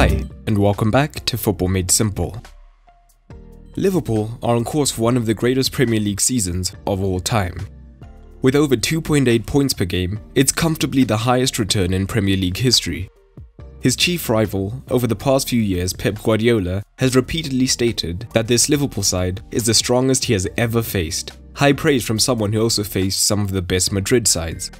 Hi, and welcome back to Football Made Simple. Liverpool are on course for one of the greatest Premier League seasons of all time. With over 2.8 points per game, it's comfortably the highest return in Premier League history. His chief rival over the past few years, Pep Guardiola, has repeatedly stated that this Liverpool side is the strongest he has ever faced. High praise from someone who also faced some of the best Madrid sides.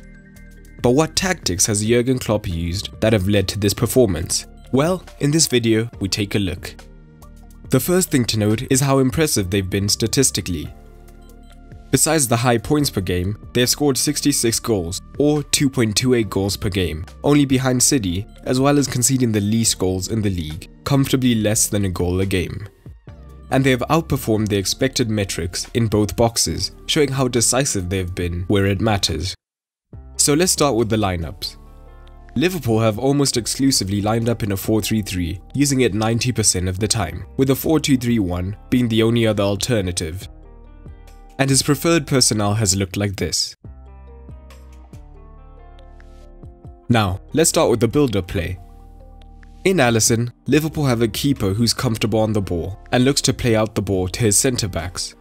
But what tactics has Jurgen Klopp used that have led to this performance? Well, in this video, we take a look. The first thing to note is how impressive they've been statistically. Besides the high points per game, they have scored 66 goals, or 2.28 goals per game, only behind City, as well as conceding the least goals in the league, comfortably less than a goal a game. And they have outperformed the expected metrics in both boxes, showing how decisive they have been where it matters. So let's start with the lineups. Liverpool have almost exclusively lined up in a 4-3-3, using it 90% of the time, with a 4-2-3-1 being the only other alternative. And his preferred personnel has looked like this. Now, let's start with the build-up play. In Alisson, Liverpool have a keeper who's comfortable on the ball and looks to play out the ball to his centre-backs,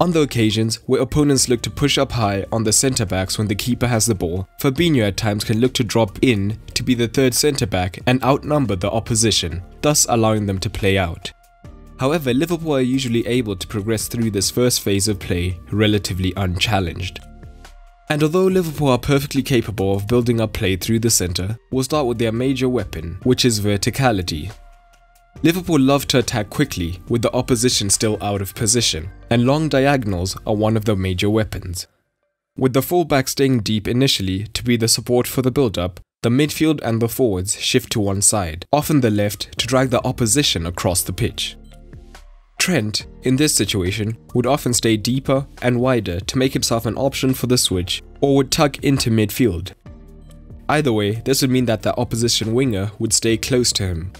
on the occasions where opponents look to push up high on the centre backs when the keeper has the ball, Fabinho at times can look to drop in to be the third centre back and outnumber the opposition, thus allowing them to play out. However, Liverpool are usually able to progress through this first phase of play relatively unchallenged. And although Liverpool are perfectly capable of building up play through the centre, we'll start with their major weapon, which is verticality. Liverpool love to attack quickly with the opposition still out of position, and long diagonals are one of their major weapons. With the fullback staying deep initially to be the support for the build-up, the midfield and the forwards shift to one side, often the left to drag the opposition across the pitch. Trent, in this situation, would often stay deeper and wider to make himself an option for the switch, or would tuck into midfield. Either way, this would mean that the opposition winger would stay close to him,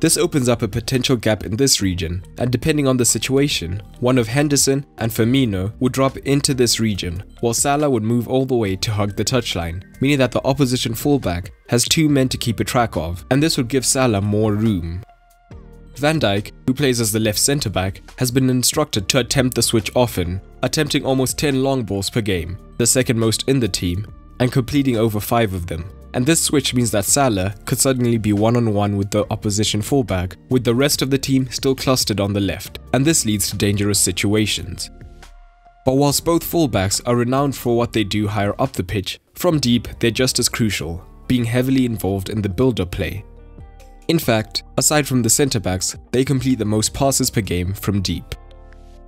this opens up a potential gap in this region, and depending on the situation, one of Henderson and Firmino would drop into this region, while Salah would move all the way to hug the touchline, meaning that the opposition fullback has two men to keep a track of, and this would give Salah more room. Van Dijk, who plays as the left centre back, has been instructed to attempt the switch often, attempting almost 10 long balls per game, the second most in the team, and completing over 5 of them and this switch means that Salah could suddenly be one-on-one -on -one with the opposition fullback, with the rest of the team still clustered on the left, and this leads to dangerous situations. But whilst both fullbacks are renowned for what they do higher up the pitch, from deep they're just as crucial, being heavily involved in the build-up play. In fact, aside from the centre backs, they complete the most passes per game from deep.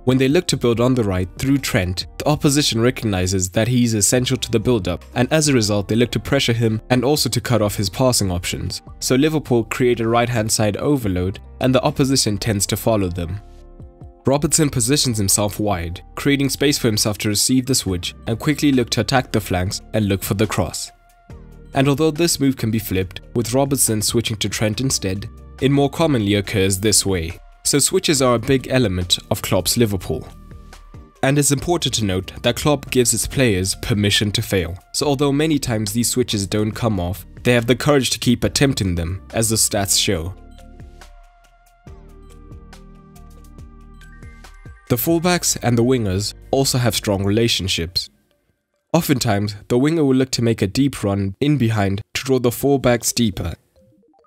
When they look to build on the right through Trent, the opposition recognizes that he is essential to the build-up, and as a result they look to pressure him and also to cut off his passing options. So Liverpool create a right-hand side overload, and the opposition tends to follow them. Robertson positions himself wide, creating space for himself to receive the switch and quickly look to attack the flanks and look for the cross. And although this move can be flipped, with Robertson switching to Trent instead, it more commonly occurs this way so switches are a big element of Klopp's Liverpool. And it's important to note that Klopp gives his players permission to fail, so although many times these switches don't come off, they have the courage to keep attempting them, as the stats show. The fullbacks and the wingers also have strong relationships. Oftentimes, the winger will look to make a deep run in behind to draw the fullbacks deeper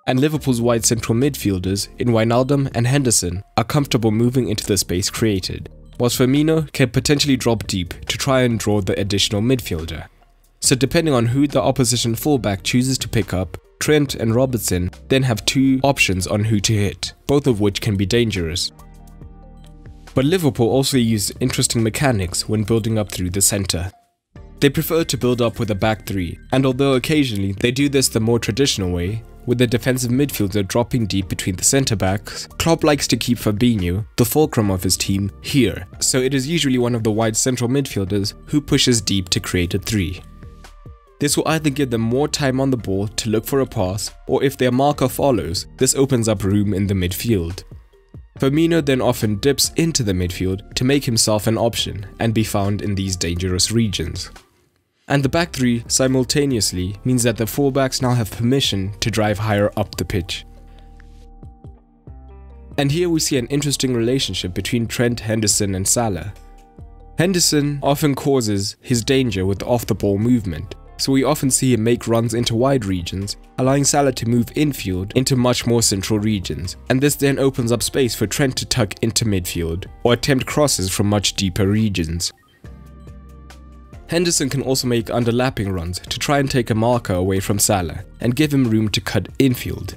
and Liverpool's wide central midfielders in Wijnaldum and Henderson are comfortable moving into the space created, whilst Firmino can potentially drop deep to try and draw the additional midfielder. So depending on who the opposition fullback chooses to pick up, Trent and Robertson then have two options on who to hit, both of which can be dangerous. But Liverpool also use interesting mechanics when building up through the centre. They prefer to build up with a back three, and although occasionally they do this the more traditional way, with the defensive midfielder dropping deep between the centre backs, Klopp likes to keep Fabinho, the fulcrum of his team, here, so it is usually one of the wide central midfielders who pushes deep to create a 3. This will either give them more time on the ball to look for a pass, or if their marker follows, this opens up room in the midfield. Firmino then often dips into the midfield to make himself an option and be found in these dangerous regions. And the back three simultaneously means that the fullbacks now have permission to drive higher up the pitch. And here we see an interesting relationship between Trent, Henderson and Salah. Henderson often causes his danger with off-the-ball movement, so we often see him make runs into wide regions, allowing Salah to move infield into much more central regions, and this then opens up space for Trent to tuck into midfield, or attempt crosses from much deeper regions. Henderson can also make underlapping runs to try and take a marker away from Salah, and give him room to cut infield.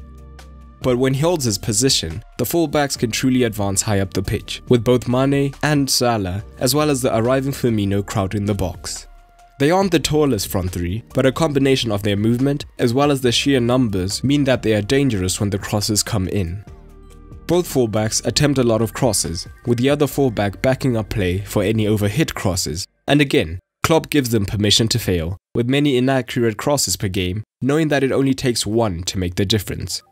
But when he holds his position, the fullbacks can truly advance high up the pitch, with both Mane and Salah, as well as the arriving Firmino crowding the box. They aren't the tallest front three, but a combination of their movement as well as their sheer numbers mean that they are dangerous when the crosses come in. Both fullbacks attempt a lot of crosses, with the other fullback backing up play for any overhit crosses, and again, Klopp gives them permission to fail, with many inaccurate crosses per game, knowing that it only takes one to make the difference.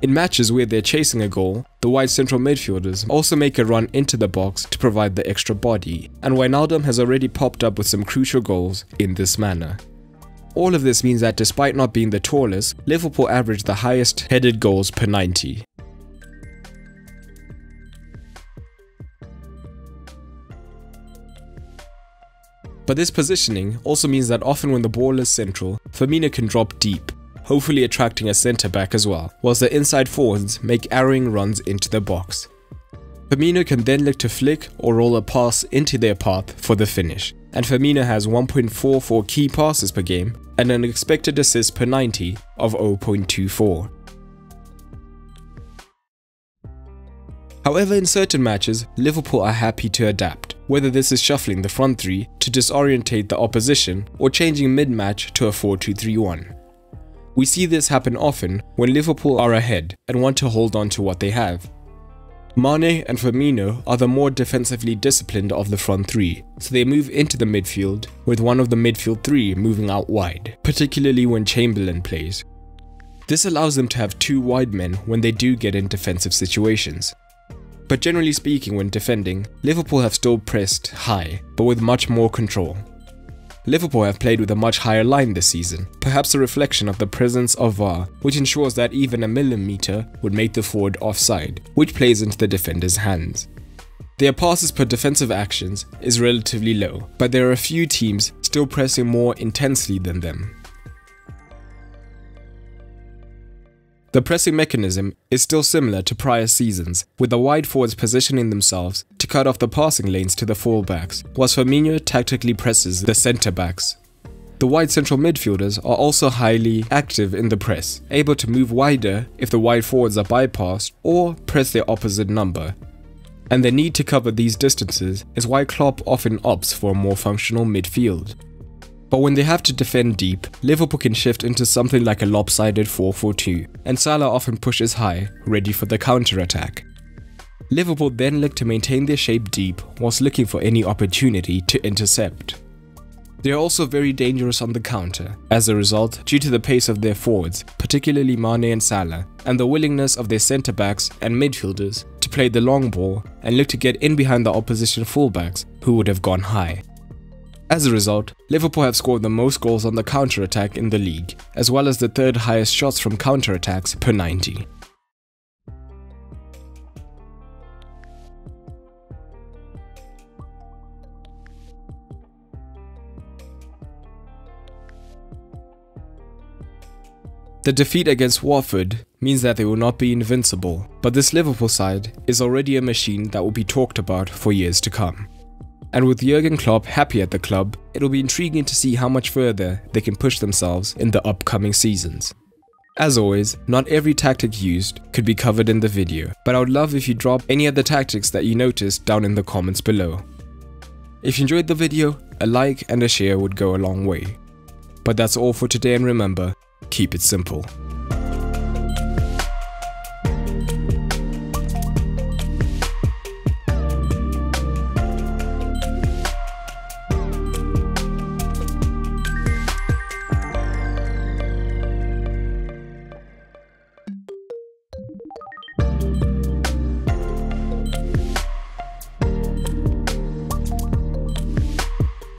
In matches where they're chasing a goal, the wide central midfielders also make a run into the box to provide the extra body, and Wijnaldum has already popped up with some crucial goals in this manner. All of this means that despite not being the tallest, Liverpool averaged the highest headed goals per 90. But this positioning also means that often when the ball is central, Firmino can drop deep, hopefully attracting a centre back as well, whilst the inside forwards make arrowing runs into the box. Firmino can then look to flick or roll a pass into their path for the finish, and Firmino has 1.44 key passes per game and an expected assist per 90 of 0.24. However, in certain matches, Liverpool are happy to adapt, whether this is shuffling the front three to disorientate the opposition or changing mid-match to a 4-2-3-1. We see this happen often when Liverpool are ahead and want to hold on to what they have. Mane and Firmino are the more defensively disciplined of the front three, so they move into the midfield, with one of the midfield three moving out wide, particularly when Chamberlain plays. This allows them to have two wide men when they do get in defensive situations. But generally speaking when defending, Liverpool have still pressed high, but with much more control. Liverpool have played with a much higher line this season, perhaps a reflection of the presence of VAR, which ensures that even a millimeter would make the forward offside, which plays into the defender's hands. Their passes per defensive actions is relatively low, but there are a few teams still pressing more intensely than them. The pressing mechanism is still similar to prior seasons, with the wide forwards positioning themselves to cut off the passing lanes to the fullbacks, whilst Firmino tactically presses the centre backs. The wide central midfielders are also highly active in the press, able to move wider if the wide forwards are bypassed or press their opposite number. And the need to cover these distances is why Klopp often opts for a more functional midfield. But when they have to defend deep, Liverpool can shift into something like a lopsided 4-4-2, and Salah often pushes high, ready for the counter-attack. Liverpool then look to maintain their shape deep whilst looking for any opportunity to intercept. They are also very dangerous on the counter, as a result due to the pace of their forwards, particularly Mane and Salah, and the willingness of their centre backs and midfielders to play the long ball and look to get in behind the opposition fullbacks who would have gone high. As a result, Liverpool have scored the most goals on the counter-attack in the league, as well as the third highest shots from counter-attacks per 90. The defeat against Watford means that they will not be invincible, but this Liverpool side is already a machine that will be talked about for years to come. And with Jurgen Klopp happy at the club, it'll be intriguing to see how much further they can push themselves in the upcoming seasons. As always, not every tactic used could be covered in the video, but I would love if you drop any of the tactics that you noticed down in the comments below. If you enjoyed the video, a like and a share would go a long way. But that's all for today and remember, keep it simple.